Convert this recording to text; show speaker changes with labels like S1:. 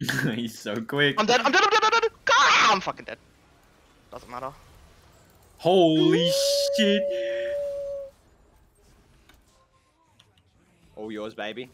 S1: He's so quick.
S2: I'm dead. I'm dead. I'm dead. I'm dead. God, I'm fucking dead. Doesn't matter.
S1: Holy shit. All yours, baby.